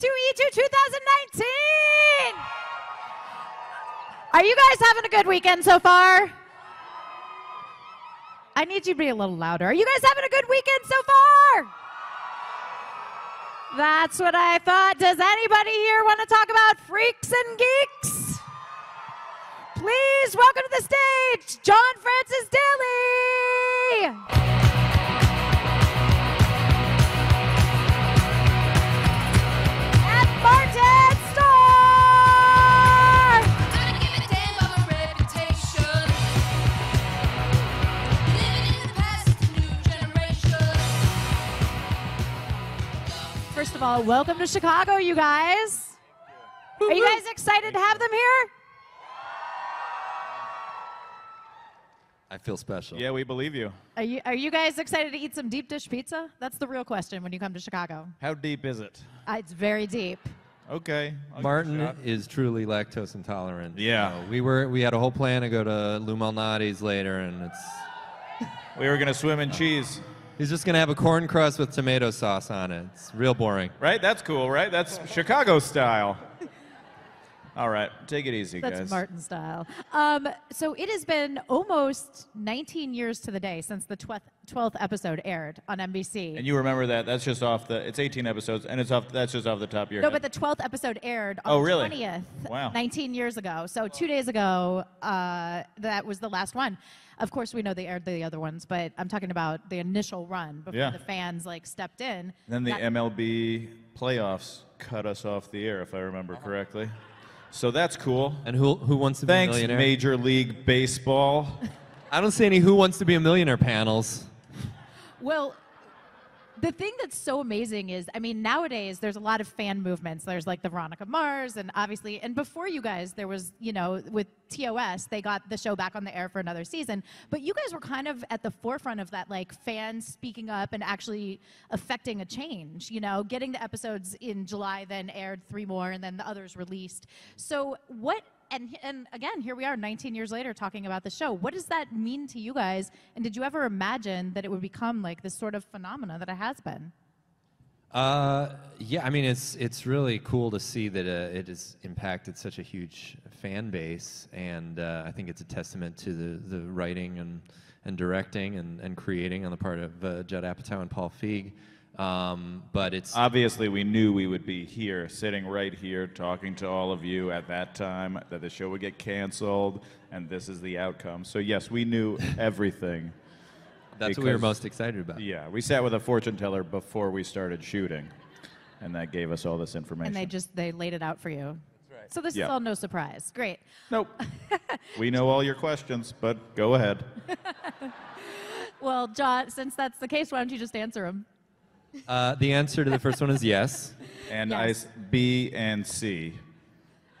to E2 2019. Are you guys having a good weekend so far? I need you to be a little louder. Are you guys having a good weekend so far? That's what I thought. Does anybody here want to talk about freaks and geeks? Please welcome to the stage, John Francis Daley. Of all, welcome to Chicago, you guys. Are you guys excited to have them here? I feel special. Yeah, we believe you. Are you, are you guys excited to eat some deep dish pizza? That's the real question when you come to Chicago. How deep is it? Uh, it's very deep. Okay. I'll give it a Martin is truly lactose intolerant. Yeah. So we were we had a whole plan to go to Lou Malnati's later, and it's We were gonna swim in cheese, he's just gonna have a corn crust with tomato sauce on it. It's real boring. right? That's cool, right? That's Chicago style. All right, take it easy, That's guys. Martin style. Um, so it has been almost 19 years to the day since the 12th, 12th episode aired on NBC. And you remember that? That's just off the. It's 18 episodes, and it's off. That's just off the top of your no, head. but the 12th episode aired on Oh, the really? 20th, Wow. 19 years ago. So two days ago, uh, that was the last one. Of course, we know they aired the other ones, but I'm talking about the initial run before Yeah. the fans like stepped in. then the That- MLB playoffs cut us off the air, if I remember uh-huh. correctly. So that's cool. And who who wants to be Thanks, a millionaire? Major League Baseball. I don't see any Who Wants to Be a Millionaire panels. Well, the thing that's so amazing is, I mean, nowadays there's a lot of fan movements. There's like the Veronica Mars, and obviously, and before you guys, there was, you know, with TOS, they got the show back on the air for another season. But you guys were kind of at the forefront of that, like fans speaking up and actually affecting a change. You know, getting the episodes in July, then aired three more, and then the others released. So what? And, and again, here we are 19 years later talking about the show. What does that mean to you guys? And did you ever imagine that it would become like this sort of phenomena that it has been? Uh, yeah, I mean it's it's really cool to see that uh, it has impacted such a huge fan base, and uh, I think it's a testament to the, the writing and, and directing and, and creating on the part of uh, Judd Apatow and Paul Feig. Um, but it's Obviously, we knew we would be here, sitting right here, talking to all of you at that time, that the show would get canceled, and this is the outcome. So, yes, we knew everything. that's what we were most excited about. Yeah, we sat with a fortune teller before we started shooting, and that gave us all this information. And they just they laid it out for you. Right. So this is all no surprise. Great. Nope. we know all your questions, but go ahead. Well, John, since that's the case, why don't you just answer them? Uh, the answer to the first one is yes. And Yes. I, B and C.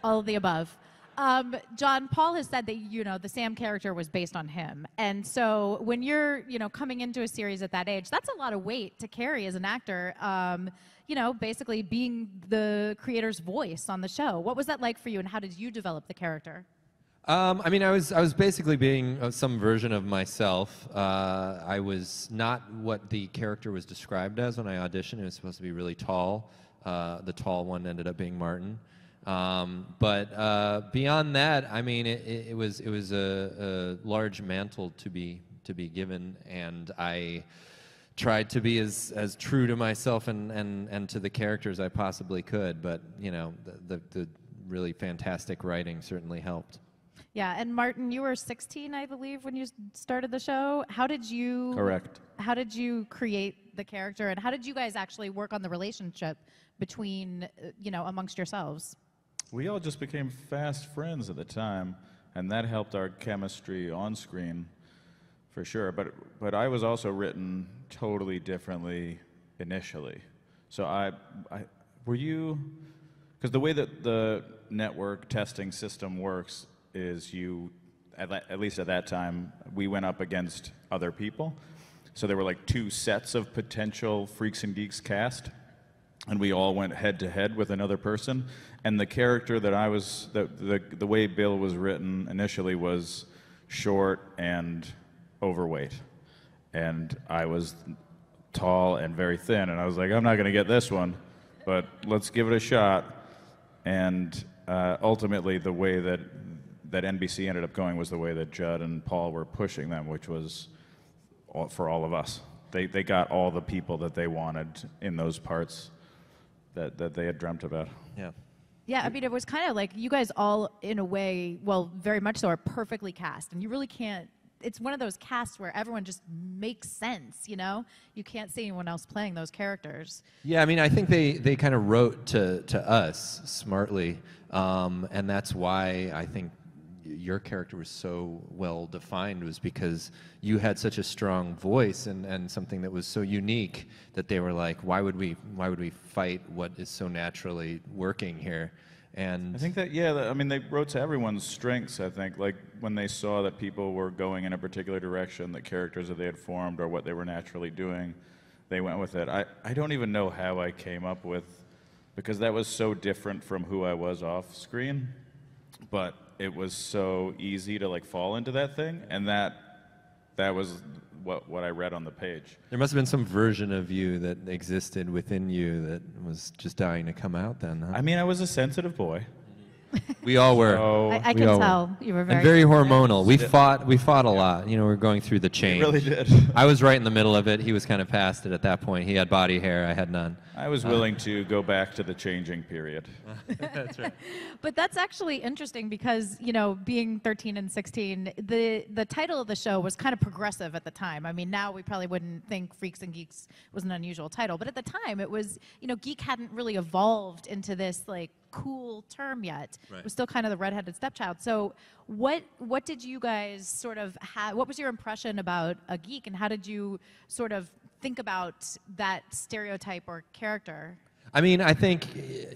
All of the above. Um, John, Paul has said that you know the Sam character was based on him, and so when you're you know coming into a series at that age, that's a lot of weight to carry as an actor. Um, you know, basically being the creator's voice on the show. What was that like for you, and how did you develop the character? Um, I mean, I was I was basically being uh, some version of myself. Uh, I was not what the character was described as when I auditioned. It was supposed to be really tall. Uh, the tall one ended up being Martin. Um, but uh, beyond that, I mean, it, it, it was it was a, a large mantle to be to be given, and I tried to be as, as true to myself and, and, and to the characters as I possibly could. But you know, the, the, the really fantastic writing certainly helped. Yeah, and Martin, you were 16, I believe, when you started the show. How did you? Correct. How did you create the character, and how did you guys actually work on the relationship between, uh, you know, amongst yourselves? We all just became fast friends at the time, and that helped our chemistry on screen for sure. But, but I was also written totally differently initially. So I, I were you, because the way that the network testing system works is you, at, at least at that time, we went up against other people. So there were like two sets of potential Freaks and Geeks cast and we all went head to head with another person. And the character that I was, the, the, the way Bill was written initially was short and overweight. And I was tall and very thin. And I was like, I'm not going to get this one. but let's give it a shot. And uh, ultimately, the way that that NBC ended up going was the way that Judd and Paul were pushing them, which was all, for all of us. They they got all the people that they wanted in those parts that that they had dreamt about. Yeah. Yeah, I mean, it was kind of like you guys all, in a way, well, very much so, are perfectly cast, and you really can't. It's one of those casts where everyone just makes sense, you know. You can't see anyone else playing those characters. Yeah, I mean, I think they, they kind of wrote to, to us smartly, um, and that's why I think your character was so well defined was because you had such a strong voice and, and something that was so unique that they were like, why would we why would we fight what is so naturally working here? And I think that yeah, I mean they wrote to everyone's strengths. I think like when they saw that people were going in a particular direction, the characters that they had formed or what they were naturally doing, they went with it. I, I don't even know how I came up with because that was so different from who I was off screen, but it was so easy to like fall into that thing, and that that was what what I read on the page. there must have been some version of you that existed within you that was just dying to come out. Then huh? I mean, I was a sensitive boy. we all were. So I, I We can all were. tell you were very. and very hormonal. We fought. We fought a lot. You know, we are going through the change. really did. I was right in the middle of it. He was kind of past it at that point. He had body hair. I had none. I was uh-huh. willing to go back to the changing period. That's right. But that's actually interesting because you know, being 13 and 16, the the title of the show was kind of progressive at the time. I mean, now we probably wouldn't think Freaks and Geeks was an unusual title, but at the time it was. You know, geek hadn't really evolved into this like cool term yet. Right. It was still kind of the redheaded stepchild. So, what what did you guys sort of have? What was your impression about a geek, and how did you sort of think about that stereotype or character? I mean, I think,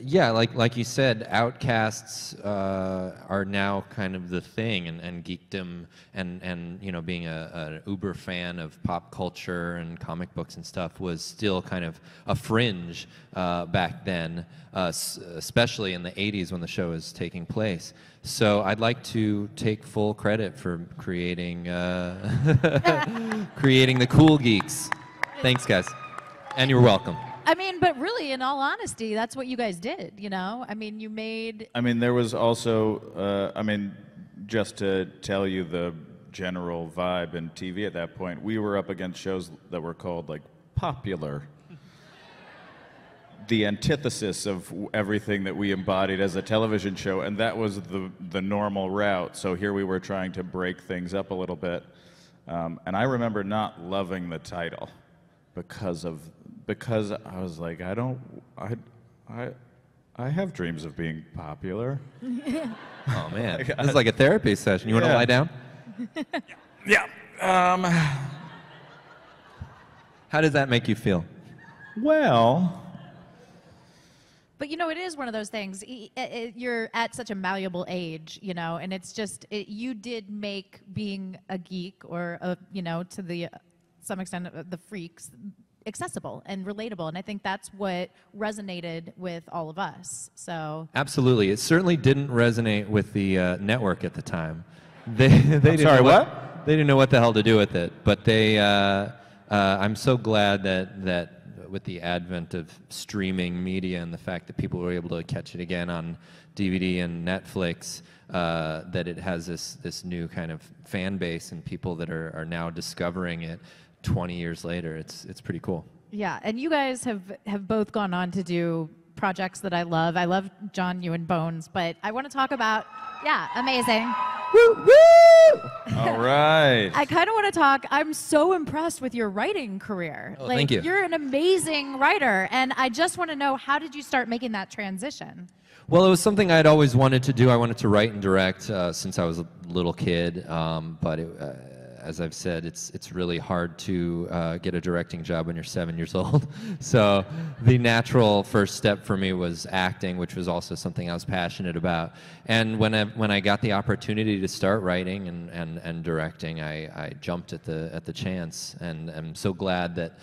yeah, like like you said, outcasts uh, are now kind of the thing, and, and geekdom, and and you know, being a, an uber fan of pop culture and comic books and stuff was still kind of a fringe uh, back then, uh, especially in the '80s when the show was taking place. So I'd like to take full credit for creating uh, creating the cool geeks. Thanks, guys, and you're welcome. I mean, but really, in all honesty, that's what you guys did. You know, I mean, you made I mean, there was also, uh, I mean, just to tell you the general vibe in TV at that point, we were up against shows that were called like popular. The antithesis of everything that we embodied as a television show, and that was the, the normal route. So here we were trying to break things up a little bit. Um, and I remember not loving the title because of because I was like, I don't, I, I, I have dreams of being popular. Oh man, this is like a therapy session. You want to lie down? Yeah. Um, How does that make you feel? well, But you know, it is one of those things. You're at such a malleable age, you know, and it's just it, you did make being a geek or a, you know to the some extent uh, the freaks accessible and relatable, and I think that's what resonated with all of us. So Absolutely. It certainly didn't resonate with the uh, network at the time. They, they didn't sorry, know what? They didn't know what the hell to do with it. But they, uh, uh, I'm so glad that that with the advent of streaming media and the fact that people were able to catch it again on DVD and Netflix, uh, that it has this this new kind of fan base and people that are, are now discovering it 20 years later. It's it's pretty cool. yeah, and you guys have have both gone on to do projects that I love. I love John You and Bones, but I want to talk about yeah, amazing. Woo woo! all right. I kind of want to talk. I'm so impressed with your writing career. Oh, like, thank you. You're an amazing writer, and I just want to know how did you start making that transition? Well, it was something I'd always wanted to do. I wanted to write and direct uh, since I was a little kid. Um, but it, uh, as I've said, it's it's really hard to uh, get a directing job when you're seven years old. so the natural first step for me was acting, which was also something I was passionate about. And when I when I got the opportunity to start writing and, and, and directing, I, I jumped at the at the chance, and I'm so glad that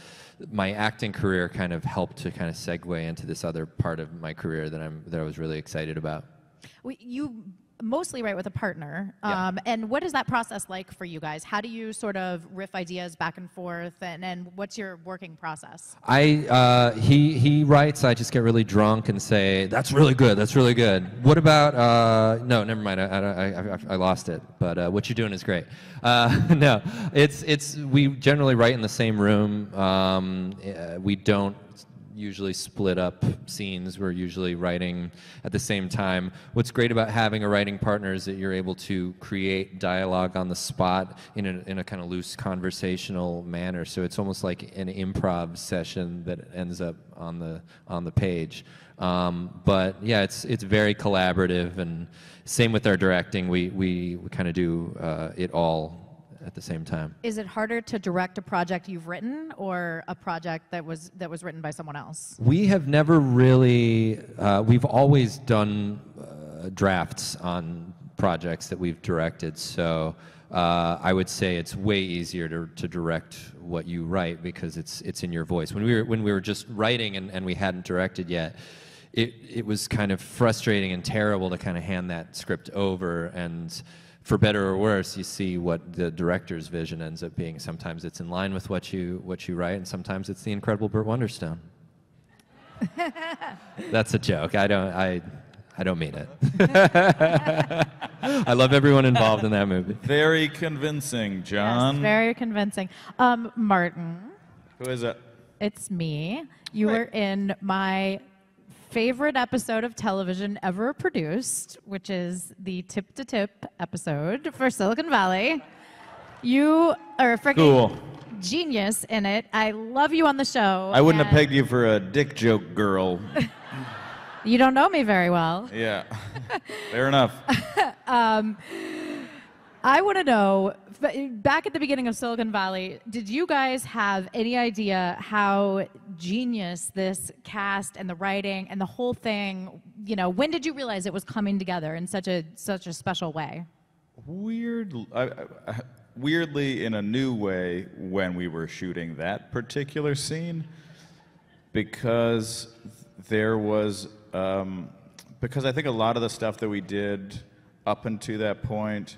my acting career kind of helped to kind of segue into this other part of my career that I'm that I was really excited about. We, you mostly write with a partner. Yeah. Um, and what is that process like for you guys? How do you sort of riff ideas back and forth? And, and what's your working process? I uh, he he writes. I just get really drunk and say, "That's really good. That's really good." What about? Uh, no, never mind. I, I, I, I lost it. But uh, what you're doing is great. Uh, no, it's it's we generally write in the same room. Um, uh, we don't usually split up scenes. We're usually writing at the same time. What's great about having a writing partner is that you're able to create dialogue on the spot in a, in a kind of loose conversational manner. So it's almost like an improv session that ends up on the on the page. Um, but yeah, it's it's very collaborative, and same with our directing. We we, we kind of do uh, it all at the same time. Is it harder to direct a project you've written or a project that was that was written by someone else? We have never really. Uh, we've always done uh, drafts on projects that we've directed, so uh, I would say it's way easier to, to direct what you write because it's it's in your voice. When we were when we were just writing and, and we hadn't directed yet. It, it was kind of frustrating and terrible to kind of hand that script over and for better or worse, you see what the director's vision ends up being. Sometimes it's in line with what you what you write, and sometimes it's the incredible Burt Wonderstone. That's a joke. I don't. I. I don't mean it. I love everyone involved in that movie. Very convincing, John. Yes, very convincing. Um, Martin, Who is it? it's me. You Right. were in my favorite episode of television ever produced, which is the Tip to Tip episode for Silicon Valley. You are a freaking Cool. genius in it. I love you on the show. I wouldn't have pegged you for a dick joke girl. You don't know me very well. yeah. Fair enough. Um, I want to know back at the beginning of Silicon Valley, did you guys have any idea how genius this cast and the writing and the whole thing, you know, when did you realize it was coming together in such a such a special way? Weird, I, I, weirdly, in a new way, when we were shooting that particular scene, because there was, um, because I think a lot of the stuff that we did up until that point,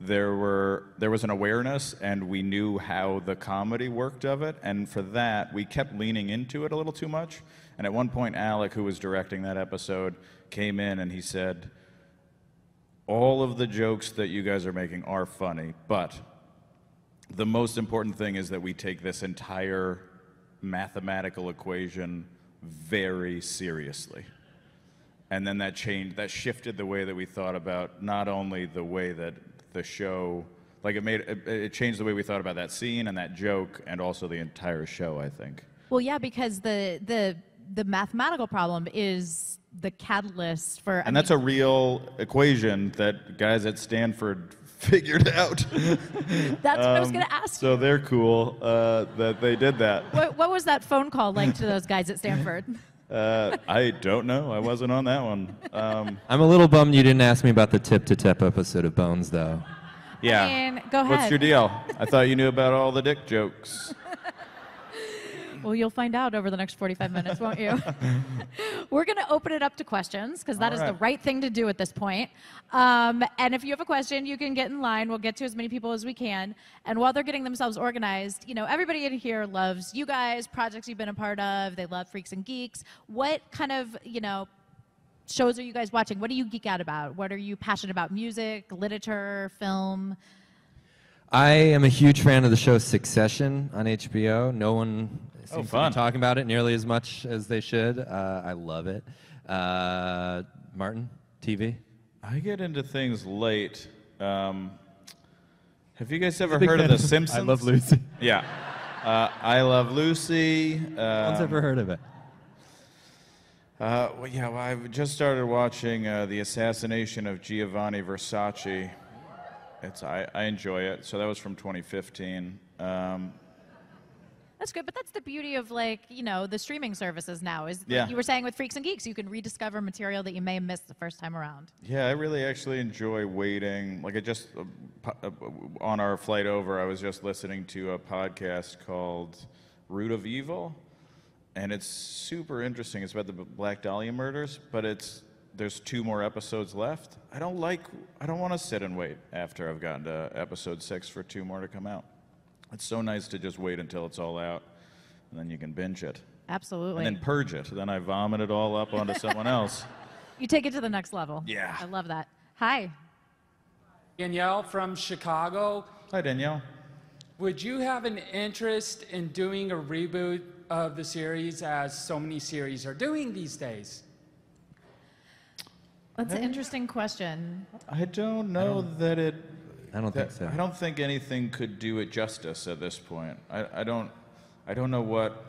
there were there was an awareness, and we knew how the comedy worked of it, and for that, we kept leaning into it a little too much. And at one point, Alec, who was directing that episode, came in and he said all of the jokes that you guys are making are funny, but the most important thing is that we take this entire mathematical equation very seriously. And then that changed, that shifted the way that we thought about not only the way that the show, like it made, it, it changed the way we thought about that scene and that joke and also the entire show, I think. Well, yeah, because the the the mathematical problem is the catalyst for And that's a real equation that guys at Stanford figured out. that's what I was Um, going to ask. So they're cool uh, that they did that. what, what was that phone call like to those guys at Stanford? Uh, I don't know. I wasn't on that one. Um, I'm a little bummed you didn't ask me about the tip to tip episode of Bones, though. yeah. mean, go What's your deal? I thought you knew about all the dick jokes. Well, you'll find out over the next 45 minutes, won't you? We're going to open it up to questions because that All is the right. right thing to do at this point. Um, and if you have a question, you can get in line. We'll get to as many people as we can. And while they're getting themselves organized, you know, everybody in here loves you guys, projects you've been a part of. They love Freaks and Geeks. What kind of, you know, shows are you guys watching? What do you geek out about? What are you passionate about? Music, literature, film? I am a huge fan of the show Succession on HBO. No one seems to fun. be talking about it nearly as much as they should. Uh, I love it. Uh, Martin, TV. I get into things late. Um, have you guys ever heard of The Simpsons? I love Lucy. Yeah. Uh, I Love Lucy. No one's um, ever heard of it. Uh, well, yeah, well, I've just started watching uh, the assassination of Giovanni Versace. It's I, I enjoy it. So that was from 2015. Um, That's good, but that's the beauty of like you know the streaming services now. Is like Yeah. you were saying with Freaks and Geeks, you can rediscover material that you may have missed the first time around. yeah, I really actually enjoy waiting. Like I just uh, uh, on our flight over, I was just listening to a podcast called Root of Evil, and it's super interesting. It's about the Black Dahlia murders, but it's there's two more episodes left. I don't like. I don't want to sit and wait after I've gotten to episode six for two more to come out. It's so nice to just wait until it's all out, and then you can binge it, Absolutely. and then purge it. Then I vomit it all up onto someone else. you take it to the next level. Yeah. I love that. Hi. Danielle from Chicago. Hi Danielle. Would you have an interest in doing a reboot of the series as so many series are doing these days? That's an interesting question. I don't know that it. I don't think that- so. I don't think anything could do it justice at this point. I, I don't. I don't know what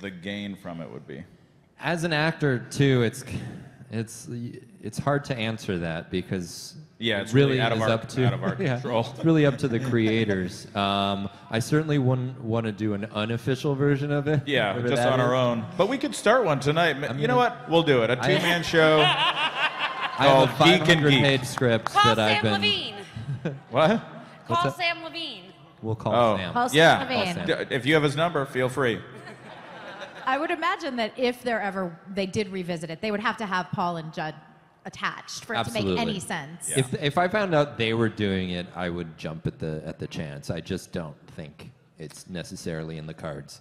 the gain from it would be. As an actor, too, it's it's it's hard to answer that because Yeah, it it's really out of is our- up to out of our yeah, control. it's really up to the creators. Um, I certainly wouldn't want to do an unofficial version of it. Yeah, whatever just that on our is. own. But we could start one tonight. Ma- you know what? We'll do it. A two-man show. I have a called Geek and 500 Geek. page script Call that I've Sam been. Levine. What? What's Call that? Sam Levine. We'll call Oh, Sam. Call Sam yeah. Levine. D- If you have his number, feel free. I would imagine that if they're ever they did revisit it, they would have to have Paul and Judd attached for it to make Absolutely. any sense. If if I found out they were doing it, I would jump at the at the chance. I just don't think it's necessarily in the cards.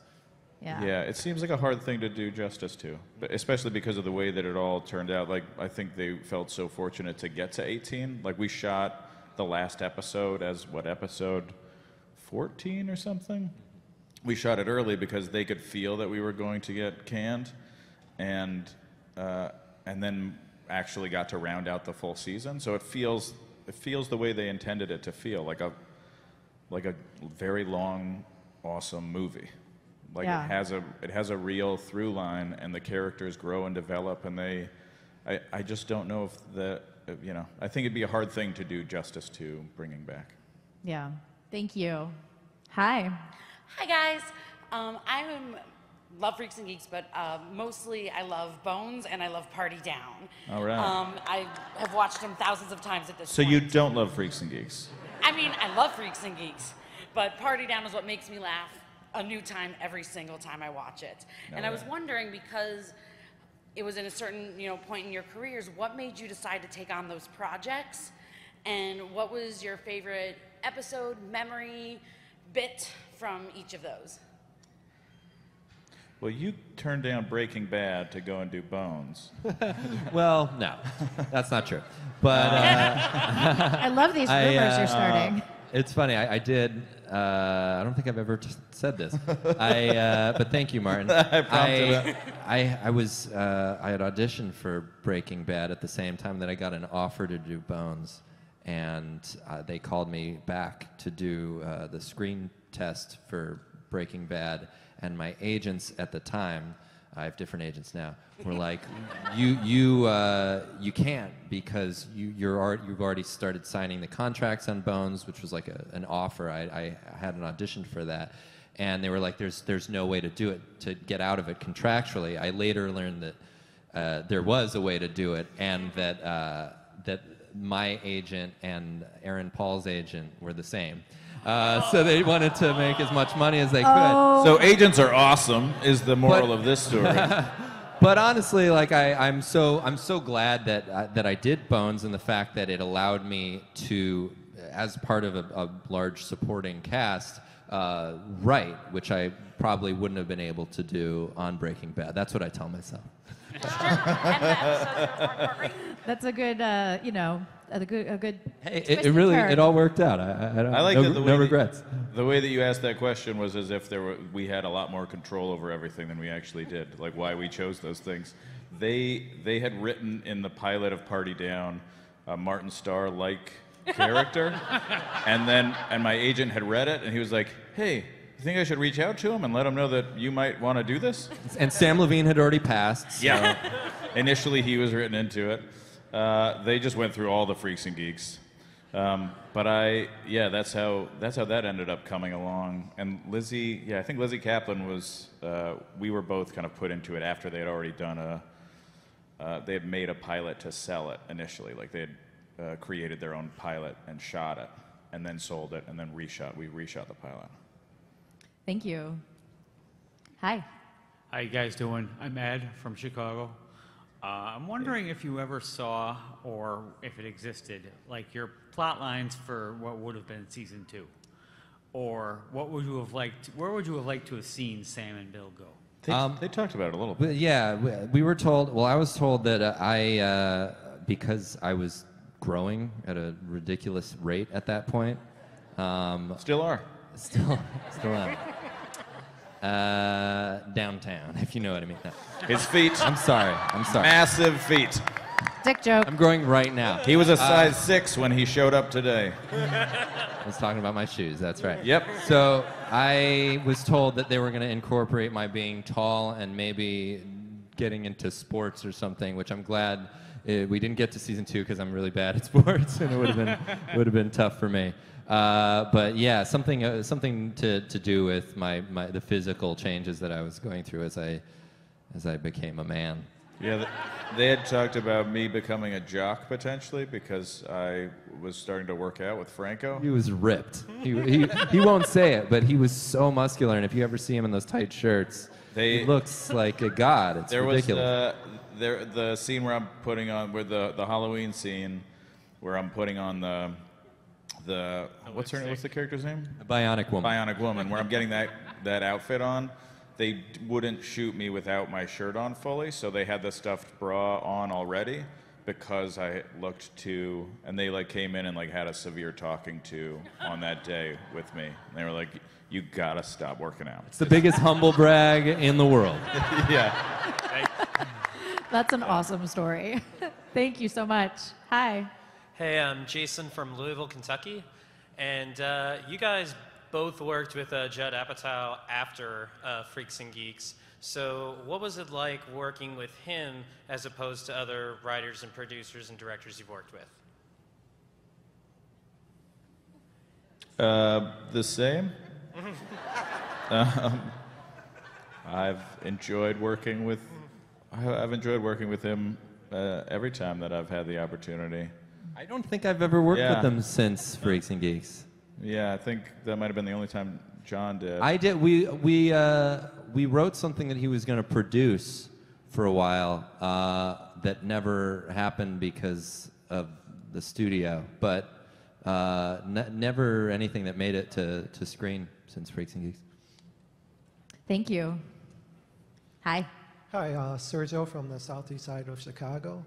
Yeah. Yeah, it seems like a hard thing to do justice to, but especially because of the way that it all turned out. Like, I think they felt so fortunate to get to 18. Like, we shot the last episode as what episode 14 or something. We shot it early because they could feel that we were going to get canned, and uh, and then actually got to round out the full season. So it feels it feels the way they intended it to feel, like a like a very long, awesome movie. Like Yeah. it has a it has a real through line, and the characters grow and develop, and they. I, I just don't know if the you know I think it'd be a hard thing to do justice to bringing back. Yeah. Thank you. Hi. Hi guys. Um, I am love Freaks and Geeks, but uh, mostly I love Bones and I love Party Down. All right. Um, I have watched them thousands of times at this So point. you don't love Freaks and Geeks? I mean, I love Freaks and Geeks, but Party Down is what makes me laugh a new time every single time I watch it. and I was wondering because it was in a certain you know point in your careers, what made you decide to take on those projects, and what was your favorite episode, memory, bit from each of those? Well, you turned down Breaking Bad to go and do Bones. Well, no, that's not true. But uh, I love these I, rumors uh, you're starting. it's funny. I, I did. Uh, I don't think I've ever t- said this. I. Uh, but thank you, Martin. I prompted I, I was. Uh, I had auditioned for Breaking Bad at the same time that I got an offer to do Bones, and uh, they called me back to do uh, the screen test for Breaking Bad, and my agents at the time. I have different agents now. We're like, you you uh, you can't because you you're already, you've already started signing the contracts on Bones, which was like a, an offer. I, I had an audition for that, and they were like, there's there's no way to do it to get out of it contractually. I later learned that uh, there was a way to do it, and that uh, that my agent and Aaron Paul's agent were the same. Uh, so they wanted to make as much money as they could. So agents are awesome. Is the moral But- of this story? But honestly, like I, I'm so I'm so glad that uh, that I did Bones and the fact that it allowed me to, as part of a, a large supporting cast, uh, write, which I probably wouldn't have been able to do on Breaking Bad. That's what I tell myself. That's a good, uh, you know, a good, a good. Hey, twist it, it really turn. it all worked out. I, I, I, I like no, the way no that- regrets. The way that you asked that question was as if there were, we had a lot more control over everything than we actually did, like why we chose those things. They, they had written in the pilot of Party Down a Martin Starr like character, and then and my agent had read it, and he was like, "Hey, you think I should reach out to him and let him know that you might want to do this?" And Sam Levine had already passed. so- Yeah. Initially, he was written into it. Uh, they just went through all the freaks and geeks. Um, but I, yeah, that's how that's how that ended up coming along. And Lizzy, yeah, I think Lizzy Caplan was. Uh, we were both kind of put into it after they had already done a. Uh, they had made a pilot to sell it initially, like they had uh, created their own pilot and shot it, and then sold it, and then reshot. We reshot the pilot. Thank you. Hi. How you guys doing? I'm Ed from Chicago. Uh, I'm wondering if you ever saw, or if it existed, like your plot lines for what would have been season two, or what would you have liked? Where would you have liked to have seen Sam and Bill go? They, Um, they talked about it a little bit. But yeah, we, we were told. Well, I was told that uh, I, uh, because I was growing at a ridiculous rate at that point, um, Still are. still, still am. Uh, downtown, if you know what I mean. No. His feet, I'm sorry. I'm sorry. massive feet. Dick joke. I'm growing right now. He was a size six when he showed up today. I was talking about my shoes. That's right. Yep. So I was told that they were going to incorporate my being tall and maybe getting into sports or something, which I'm glad uh, we didn't get to season two because I'm really bad at sports and it would have been would have been tough for me. Uh, but yeah, something uh, something to, to do with my, my the physical changes that I was going through as I as I became a man. Yeah, th- they had talked about me becoming a jock potentially because I was starting to work out with Franco. He was ripped. He, he, he won't say it, but he was so muscular. And if you ever see him in those tight shirts, They- he looks like a god. It's there ridiculous. was uh, there the scene where I'm putting on where the the Halloween scene where I'm putting on the the what's her what's the character's name? a bionic woman. Bionic Woman, where I'm getting that that outfit on. They wouldn't shoot me without my shirt on fully, so they had the stuffed bra on already because I looked too. And they like came in and like had a severe talking to on that day with me. And they were like, "You gotta stop working out." It's the biggest humble brag in the world. yeah. That's an awesome story. Thank you so much. Hi. Hey, I'm Jason from Louisville, Kentucky, and uh, you guys both worked with uh, Judd Apatow after uh, Freaks and Geeks. So, what was it like working with him as opposed to other writers and producers and directors you've worked with? Uh, the same. um, I've enjoyed working with. I- I've enjoyed working with him uh, every time that I've had the opportunity. I don't think I've ever worked Yeah. with them since Freaks and Geeks. Yeah, I think that might have been the only time John did. I did. We we uh, we wrote something that he was going to produce for a while uh, that never happened because of the studio, but uh, ne- never anything that made it to, to screen since Freaks and Geeks. Thank you. Hi. Hi, uh, Sergio from the southeast side of Chicago.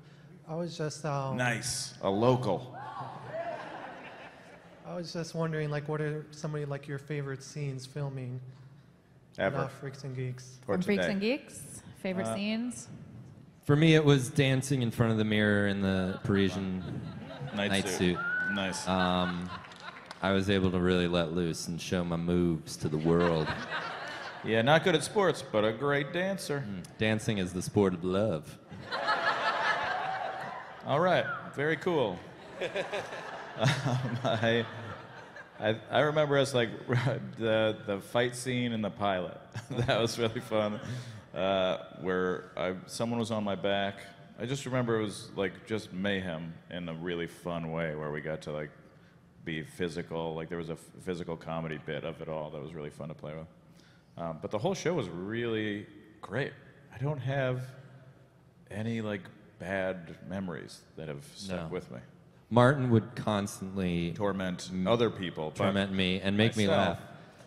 I was just um, nice, a local. I was just wondering, like, what are some of like your favorite scenes filming? Ever. Not Freaks and Geeks. For From Freaks today. and Geeks. Favorite Uh, scenes? For me, it was dancing in front of the mirror in the Parisian Night night suit. suit. Nice. Um, I was able to really let loose and show my moves to the world. yeah, not good at sports, but a great dancer. Dancing is the sport of love. All right, very cool. um, I, I, I remember us like the the fight scene in the pilot. that was really fun. Uh, where I, someone was on my back. I just remember it was like just mayhem in a really fun way, where we got to like be physical. Like there was a f- physical comedy bit of it all that was really fun to play with. Um, but the whole show was really great. I don't have any like bad memories that have stuck No. with me. Martin would constantly Torment other people. but torment me and make me laugh.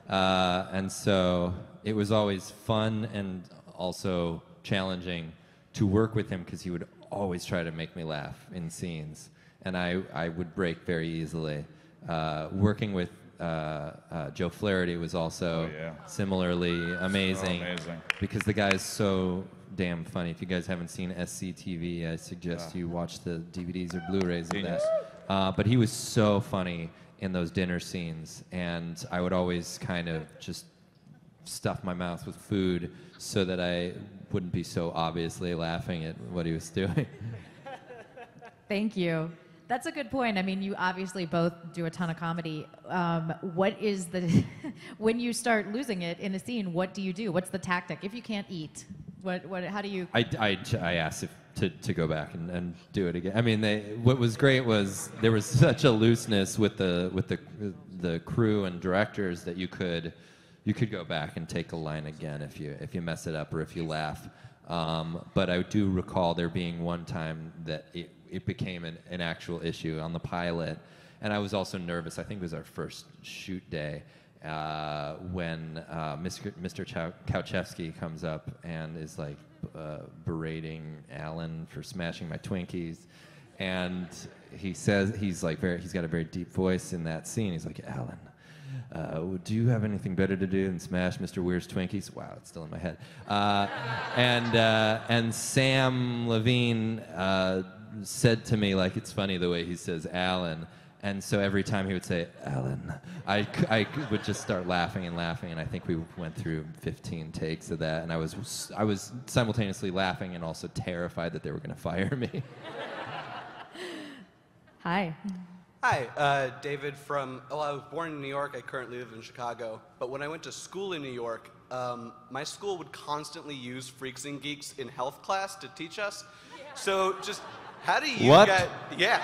Uh, and so it was always fun and also challenging to work with him because he would always try to make me laugh in scenes. And I, I would break very easily. Uh, working with uh, uh, Joe Flaherty was also Oh, yeah. similarly amazing, amazing. because the guy is so damn funny. If you guys haven't seen SCTV, I suggest you watch the DVDs or Blu-rays of Genius. that. Uh, but he was so funny in those dinner scenes, and I would always kind of just stuff my mouth with food so that I wouldn't be so obviously laughing at what he was doing. Thank you. That's a good point. I mean, you obviously both do a ton of comedy. Um, what is the, when you start losing it in a scene, what do you do? What's the tactic? If you can't eat, what, what, how do you? I, I, I asked if, to, to go back and, and do it again. I mean, they, what was great was there was such a looseness with the with the the crew and directors that you could you could go back and take a line again if you if you mess it up or if you laugh. Um, but I do recall there being one time that it, it became an, an actual issue on the pilot. And I was also nervous. I think it was our first shoot day uh, when uh, Mr. Mr. Comes up and is like uh, berating Alan for smashing my Twinkies. And he says, he's like very, he's got a very deep voice in that scene. He's like, Alan, uh, do you have anything better to do than smash Mr. Weir's Twinkies? Wow, it's still in my head. Uh, and uh, and Sam Levine uh, said to me, like, it's funny the way he says Alan. And so every time he would say Alan, I, I would just start laughing and laughing. And I think we went through 15 takes of that. And I was I was simultaneously laughing and also terrified that they were going to fire me. Hi. Hi, uh, David from. Well, I was born in New York. I currently live in Chicago. But when I went to school in New York, um, my school would constantly use Freaks and Geeks in health class to teach us. So just how do you What? guys? Yeah.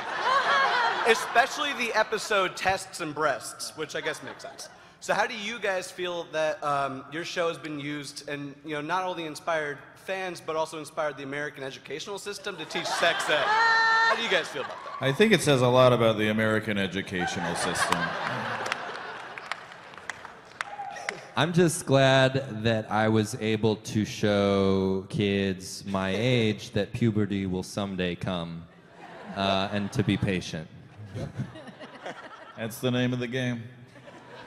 Especially the episode tests and breasts, which I guess makes sense. So how do you guys feel that um, your show has been used and you know not only inspired fans but also inspired the American educational system to teach sex ed? How do you guys feel about that? I think it says a lot about the American educational system. I'm just glad that I was able to show kids my age that puberty will someday come uh, and to be patient. That's the name of the game.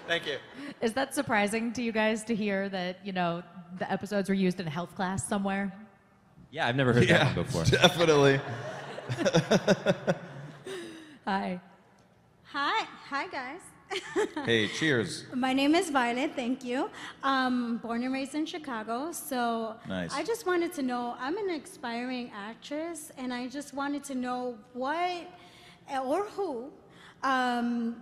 Thank you. Is that surprising to you guys to hear that, you know, the episodes were used in a health class somewhere? Yeah, I've never heard that one before. Definitely. Hi. Hi, hi guys. Hey, cheers. My name is Violet. Thank you. Um, born and raised in Chicago. So Nice. I just wanted to know. I'm an aspiring actress, and I just wanted to know what or who um,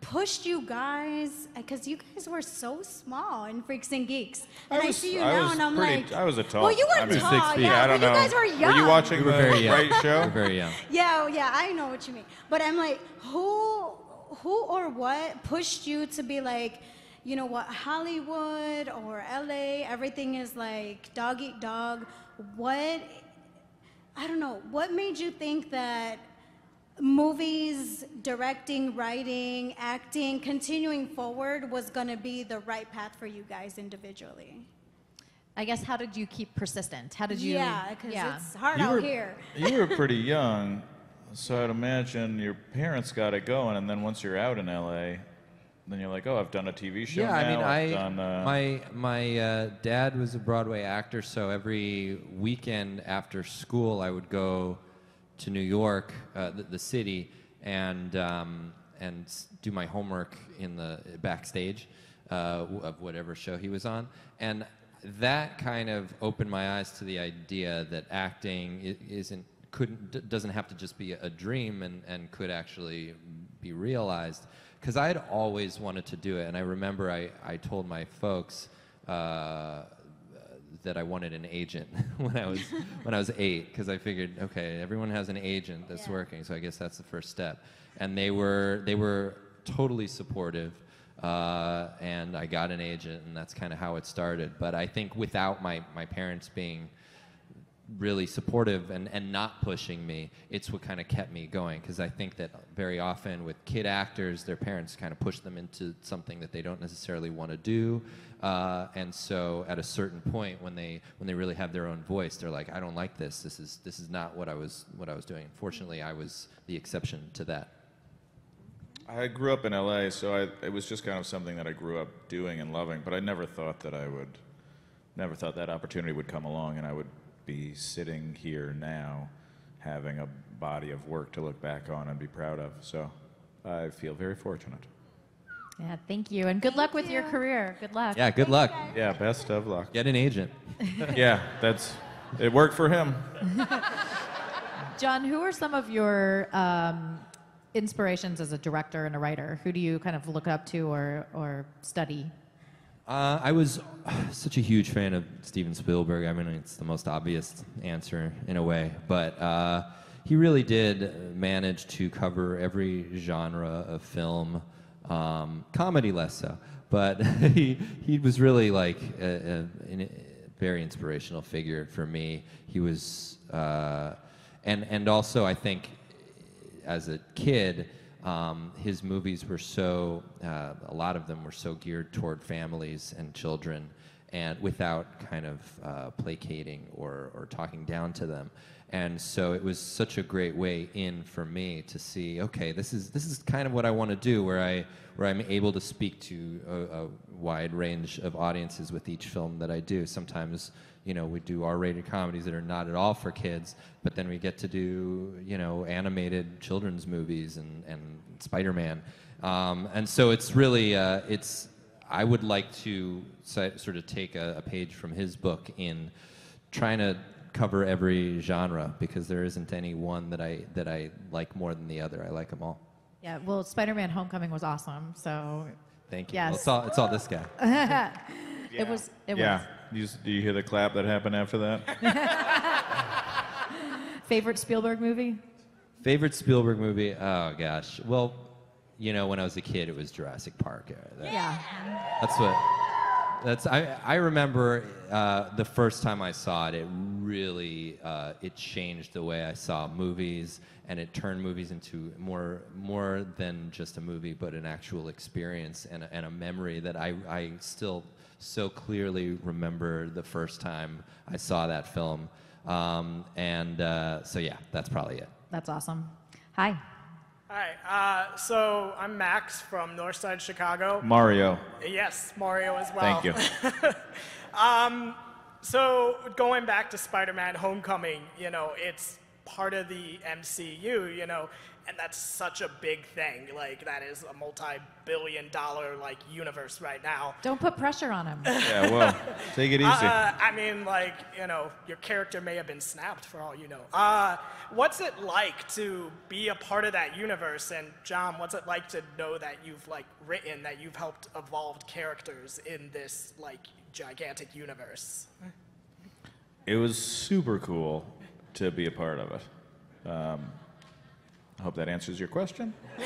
pushed you guys because you guys were so small in Freaks and Geeks. I And I, was- see you I now, and I'm pretty- like, I was a tall- Well, you were I mean, tall, six feet. yeah. I don't know. you guys were young. Were you watching We were the very young. right show? We're very young. Yeah, yeah, I know what you mean. But I'm like, who, who or what pushed you to be like, you know what, Hollywood or LA, everything is like dog eat dog. What, I don't know, what made you think that movies, directing, writing, acting, continuing forward was gonna be the right path for you guys individually? I guess how did you keep persistent? How did you? yeah, because yeah. it's hard You out were, here. you were pretty young, so I'd imagine your parents got it going, and then once you're out in LA, then you're like, oh, I've done a TV show yeah, now. I mean, I've I done, uh, my my uh, dad was a Broadway actor, so every weekend after school, I would go to New York, uh, the, the city, and um, and do my homework in the backstage uh, of whatever show he was on, and that kind of opened my eyes to the idea that acting isn't couldn't d- doesn't have to just be a dream and, and could actually be realized. Because I had always wanted to do it and I remember I, I told my folks uh, that I wanted an agent when I was when I was eight because I figured okay everyone has an agent that's Yeah. working so I guess that's the first step. And they were they were totally supportive uh, and I got an agent and that's kind of how it started. But I think without my my parents being really supportive and, and not pushing me, it's what kind of kept me going. Because I think that very often with kid actors, their parents kind of push them into something that they don't necessarily want to do. Uh, and so at a certain point, when they when they really have their own voice, they're like, I don't like this. This is this is not what I was what I was doing. Fortunately, I was the exception to that. I grew up in LA, so I, it was just kind of something that I grew up doing and loving. But I never thought that I would, never thought that opportunity would come along, and I would be sitting here now, having a body of work to look back on and be proud of. So I feel very fortunate. Yeah, thank you. And good luck with your career. Good luck. Yeah, good luck. Yeah, best of luck. Get an agent. yeah, that's it worked for him. John, who are some of your um, inspirations as a director and a writer? Who do you kind of look up to or, or study? Uh, I was such a huge fan of Steven Spielberg. I mean, it's the most obvious answer in a way, but uh, he really did manage to cover every genre of film, um, comedy less so. But he he was really like a, a, an- very inspirational figure for me. He was, uh, and and also I think as a kid, um, his movies were so, uh, a lot of them were so geared toward families and children, and without kind of uh, placating or, or talking down to them. And so it was such a great way in for me to see, okay, this is this is kind of what I want to do, where I where I'm able to speak to a, a wide range of audiences with each film that I do. Sometimes you know, we do R-rated comedies that are not at all for kids, but then we get to do, you know, animated children's movies and, and Spider-Man. Um, and so it's really, uh, it's, I would like to sort of take a, a page from his book in trying to cover every genre because there isn't any one that I, that I like more than the other. I like them all. Yeah, well, Spider-Man: Homecoming was awesome. So Thank you. Well, Yes. it's, all, it's all this guy. it was. It yeah. was. You, do you hear the clap that happened after that? Favorite Spielberg movie? Favorite Spielberg movie? Oh gosh. Well, you know, when I was a kid, it was Jurassic Park. That- Yeah. That's what. That's I. I remember uh, the first time I saw it. It really uh, it changed the way I saw movies, and it turned movies into more more than just a movie, but an actual experience and a, and a memory that I I still so clearly remember the first time I saw that film. Um, and uh, so yeah, that's probably it. That's awesome. Hi. Hi, uh, so I'm Max from Northside Chicago. Mario. Yes, Mario as well. Thank you. um, so going back to Spider-Man: Homecoming, you know, it's part of the MCU, you know, and that's such a big thing. Like that is a multi-billion-dollar like universe right now. Don't put pressure on him. Yeah, well, take it easy. Uh, I mean, like, you know, your character may have been snapped for all you know. Uh, what's it like to be a part of that universe? And John, what's it like to know that you've like written, that you've helped evolved characters in this like gigantic universe? It was super cool to be a part of it. Um, I hope that answers your question.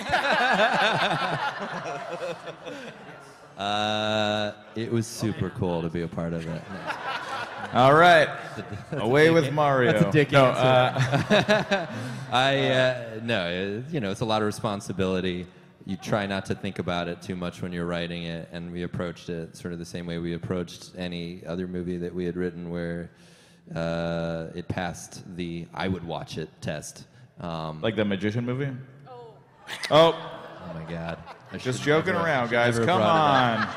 Uh, it was super cool to be a part of it. All right. A Away with Mario. That's a dick No, answer. I uh, no, you know, it's a lot of responsibility. You try not to think about it too much when you're writing it, and we approached it sort of the same way we approached any other movie that we had written, where uh, it passed the "I would watch it" test. Um, Like the magician movie? Oh. Oh. Oh my God! I Just joking never- around, guys. Come on.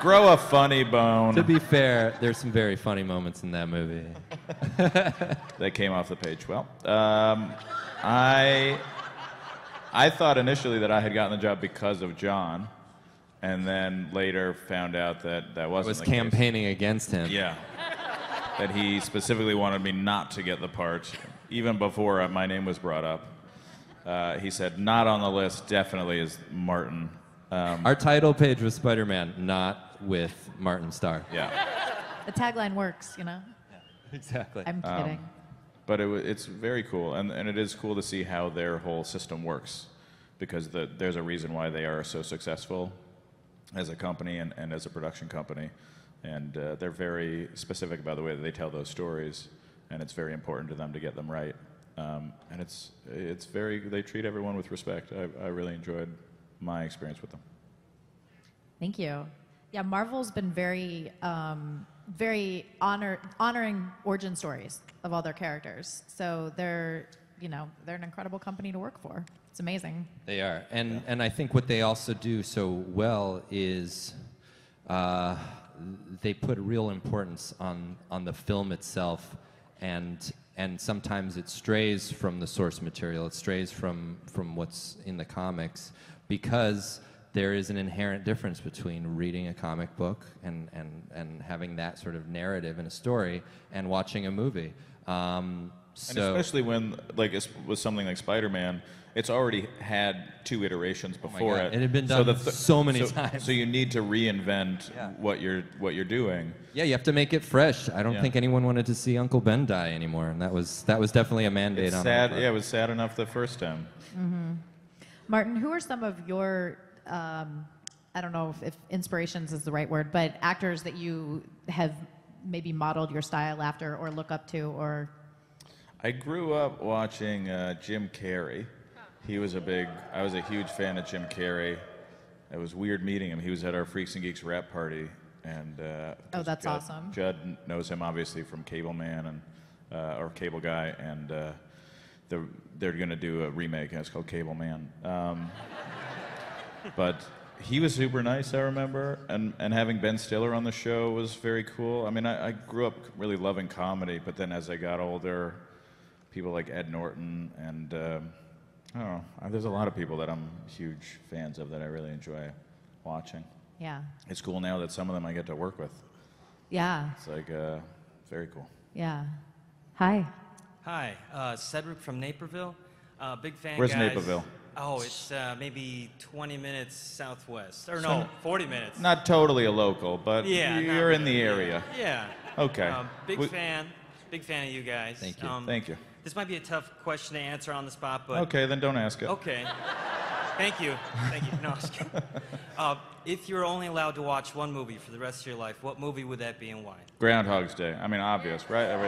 Grow a funny bone. To be fair, there's some very funny moments in that movie. that came off the page. Well, um, I I thought initially that I had gotten the job because of John, and then later found out that that wasn't was the case. campaigning against him. Yeah. That he specifically wanted me not to get the part, even before uh, my name was brought up. Uh, he said, not on the list, definitely is Martin. Um, Our title page was Spider-Man, not with Martin Starr. yeah. The tagline works, you know. Exactly. I'm Um, kidding. but it, it's very cool, and, and it is cool to see how their whole system works, because the, there's a reason why they are so successful as a company and, and as a production company, and uh, they're very specific about the way that they tell those stories, and it's very important to them to get them right. Um, and it's it's very they treat everyone with respect. I, I really enjoyed my experience with them. Thank you. Yeah, Marvel's been very, um, very honor, honoring origin stories of all their characters. So they're, you know, they're an incredible company to work for. It's amazing. They are, and and I think what they also do so well is uh, they put real importance on on the film itself, and and sometimes it strays from the source material. It strays from from what's in the comics because there is an inherent difference between reading a comic book and and and having that sort of narrative in a story and watching a movie. Um, And especially when, like, with something like Spider-Man, it's already had two iterations Oh before God. it. It had been So done so many so- times. So you need to reinvent Yeah. what you're what you're doing. Yeah, you have to make it fresh. I don't Yeah. think anyone wanted to see Uncle Ben die anymore, and that was that was definitely a mandate It's on sad. Yeah, it was sad enough the first time. hmm Martin, who are some of your, um, I don't know if, if inspirations is the right word, but actors that you have maybe modeled your style after or look up to or I grew up watching uh, Jim Carrey. He was a big, I was a huge fan of Jim Carrey. It was weird meeting him. He was at our Freaks and Geeks rap party. And, uh, Oh, that's Judd, awesome. Judd knows him obviously from Cable Man and, uh, or Cable Guy. And uh, the, they're going to do a remake, and it's called Cable Man. Um, but he was super nice, I remember, and, and having Ben Stiller on the show was very cool. I mean, I, I grew up really loving comedy, but then as I got older, people like Ed Norton and um, I don't know, uh, there's a lot of people that I'm huge fans of that I really enjoy watching. yeah. It's cool now that some of them I get to work with. Yeah. It's like uh, very cool. Yeah. Hi. Hi, uh, Cedric from Naperville. Uh, big fan. Where's guys. Naperville? Oh, it's uh, maybe 20 minutes southwest, or So no, 40 minutes. Not totally a local, but Yeah, you're in the area. Yeah. Okay. Um, big We- fan. Big fan of you guys. Thank you. Um, Thank you. This might be a tough question to answer on the spot, but Okay, then don't ask it. Okay. Thank you. Thank you. No, I was kidding. Uh, if you're only allowed to watch one movie for the rest of your life, what movie would that be and why? Groundhog's Day. I mean, obvious, right? I mean,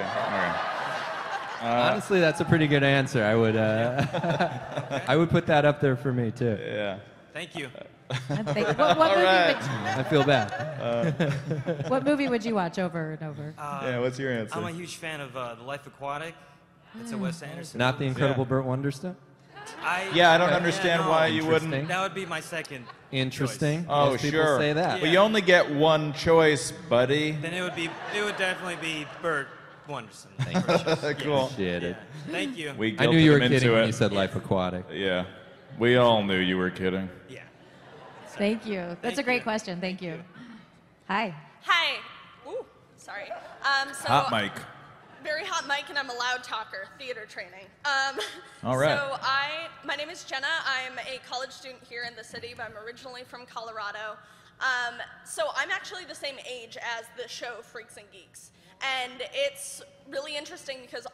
okay. Uh, Honestly, that's a pretty good answer. I would, uh, I would put that up there for me too. Yeah. Thank you. Thank- what- what movie right. would- I feel bad. what movie would you watch over and over? Uh, Yeah, what's your answer? I'm a huge fan of uh, The Life Aquatic. It's a Wes Anderson. Not the movie. Incredible Burt Wonderstone. I, Yeah, I don't understand no. why you wouldn't- Interesting. That would be my second. Interesting. Oh, Most people sure. say that. But you only get one choice, buddy. Then it would be. It would definitely be Burt Wonderstone. cool. Appreciate it. Thank you. We I knew you were guilted him kidding into when it. you said Life Aquatic. Yeah. We all knew you were kidding. Yeah. Thank you. That's Thank a great you. question. Thank you. Hi. Hi. Ooh, sorry. Um, so Hot mic. Very hot mic, and I'm a loud talker. Theater training. Um, All right. So I, my name is Jenna. I'm a college student here in the city, but I'm originally from Colorado. Um, so I'm actually the same age as the show Freaks and Geeks, and it's really interesting because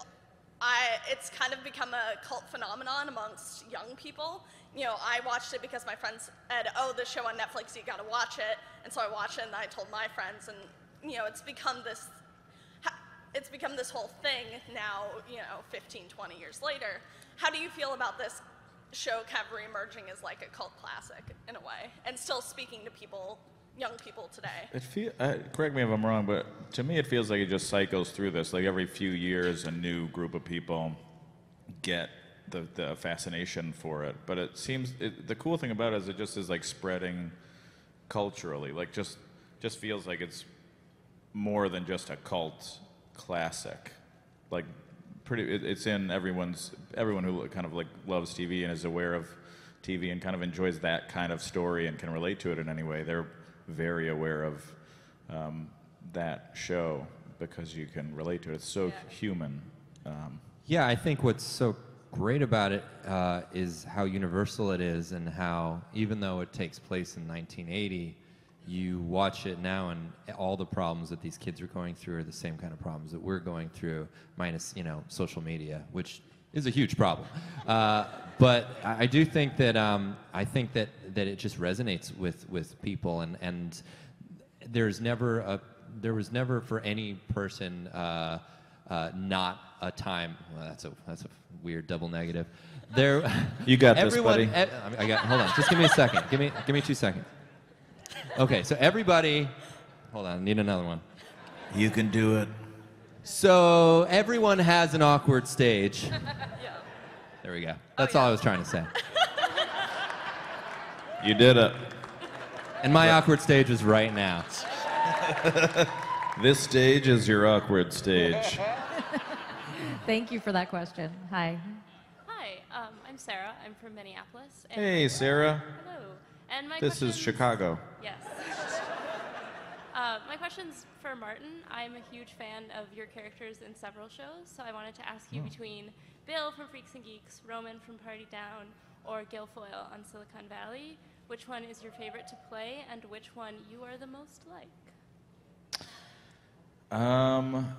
I, it's kind of become a cult phenomenon amongst young people. You know, I watched it because my friends said, "Oh, the show on Netflix, you got to watch it," and so I watched it, and I told my friends, and you know, it's become this, it's become this whole thing now. You know, 15, 20 years later. How do you feel about this show kind of reemerging as like a cult classic in a way, and still speaking to people, young people today? It feel, uh, correct me if I'm wrong, but to me it feels like it just cycles through this. Like every few years, a new group of people get the, the fascination for it. But it seems it, the cool thing about it is it just is like spreading culturally. Like just just feels like it's more than just a cult classic. Like pretty, it, it's in everyone's everyone who kind of like loves TV and is aware of TV and kind of enjoys that kind of story and can relate to it in any way. They're very aware of um, that show because you can relate to it. It's so human. Um, Yeah, I think what's so great about it uh, is how universal it is, and how even though it takes place in 1980, you watch it now, and all the problems that these kids are going through are the same kind of problems that we're going through, minus you know social media, which is a huge problem. Uh, but I do think that um, I think that that it just resonates with with people, and and there's never a there was never for any person uh, uh, not a time. Well, that's a that's a weird double negative. There, You got this, everyone, buddy. e- I got. Hold on, just give me a second. Give me give me two seconds. Okay, so everybody, hold on, I need another one. You can do it. So everyone has an awkward stage. There we go. That's all I was trying to say. You did it. And my awkward stage is right now. This stage is your awkward stage. Thank you for that question. Hi. Hi, um, I'm Sarah. I'm from Minneapolis. and- Hey, Sarah. Hello. And my This is Chicago. Yes. Uh, my question's for Martin. I'm a huge fan of your characters in several shows, so I wanted to ask you Oh. between Bill from Freaks and Geeks, Roman from Party Down, or Gilfoyle on Silicon Valley, which one is your favorite to play, and which one you are the most like? Um,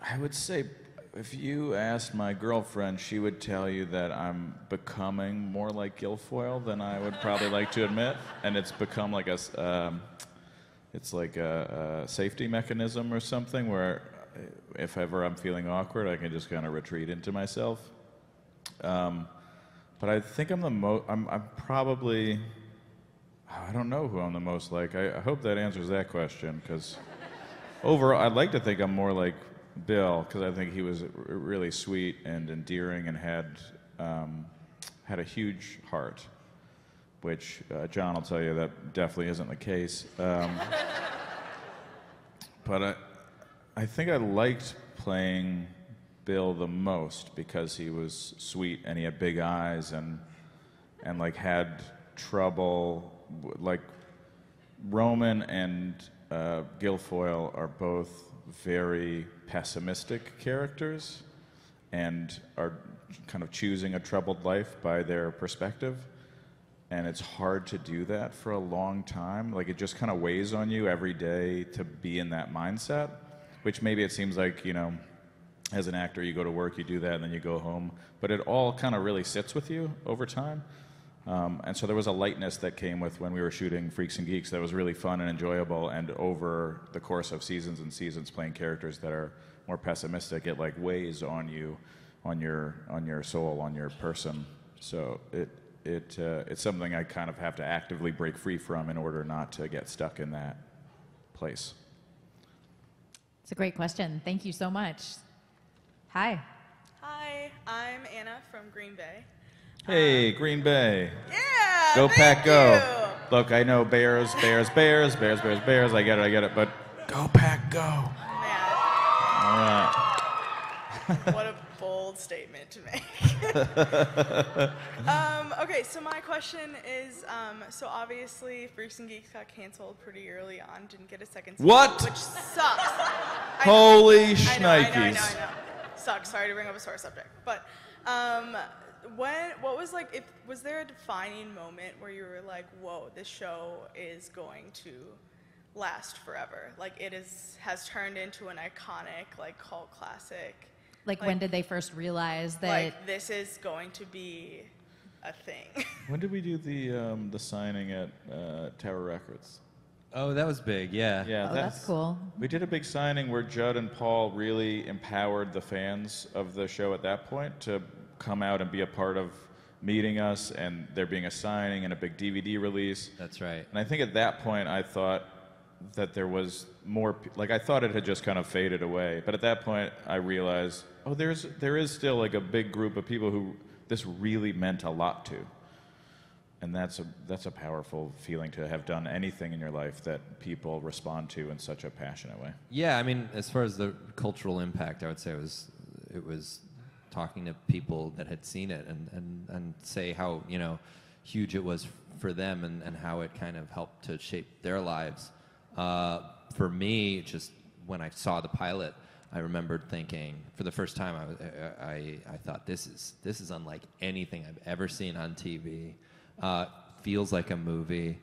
I would say if you asked my girlfriend, she would tell you that I'm becoming more like Gilfoyle than I would probably like to admit, and it's become like a um, it's like a, a safety mechanism or something where uh, if ever I'm feeling awkward, I can just kind of retreat into myself. Um, but I think I'm the most. I'm, I'm probably. I don't know who I'm the most like. I, I hope that answers that question because overall, I'd like to think I'm more like Bill because I think he was really sweet and endearing and had um, had a huge heart, which uh, John will tell you that definitely isn't the case. Um, but I, I think I liked playing Bill the most because he was sweet and he had big eyes and and like had trouble like Roman and uh, Gilfoyle are both very pessimistic characters and are kind of choosing a troubled life by their perspective. And it's hard to do that for a long time. Like it just kind of weighs on you every day to be in that mindset, which maybe it seems like, you know, as an actor, you go to work, you do that, and then you go home. But it all kind of really sits with you over time. Um, and so there was a lightness that came with when we were shooting Freaks and Geeks that was really fun and enjoyable. And over the course of seasons and seasons, playing characters that are more pessimistic, it like weighs on you, on your on your soul, on your person. So it it uh, it's something I kind of have to actively break free from in order not to get stuck in that place. It's a great question. Thank you so much. Hi. Hi, I'm Anna from Green Bay. Hey, Green Bay. Yeah. Go Pack, go. you. Look, I know Bears, Bears, Bears, Bears, Bears, Bears. I get it, I get it. But go Pack, go. All right. what a bold statement to make. um, okay, so my question is, um, so obviously Freaks and Geeks got canceled pretty early on, didn't get a second season, What? which sucks. Holy I know, I know, I know, I know. Sucks. Sorry to bring up a sore subject, but um, when what was like? If was there a defining moment where you were like, "Whoa, this show is going to last forever"? Like it is has turned into an iconic like cult classic. Like, when did they first realize that? like this is going to be a thing? When did we do the um, the signing at uh, Tower Records? Oh, that was big. Yeah. Yeah, Oh, that's cool. We did a big signing where Judd and Paul really empowered the fans of the show at that point to come out and be a part of meeting us, and there being a signing and a big DVD release. That's right. And I think at that point I thought that there was more, like I thought it had just kind of faded away, but at that point I realized, oh, there's there is still like a big group of people who this really meant a lot to and that's a that's a powerful feeling to have done anything in your life that people respond to in such a passionate way. Yeah, I mean, as far as the cultural impact, I would say it was it was talking to people that had seen it and, and, and say how you know huge it was for them and, and how it kind of helped to shape their lives. Uh, for me, just when I saw the pilot, I remembered thinking for the first time I, was, I, I thought this is this is unlike anything I've ever seen on TV. Uh, feels like a movie.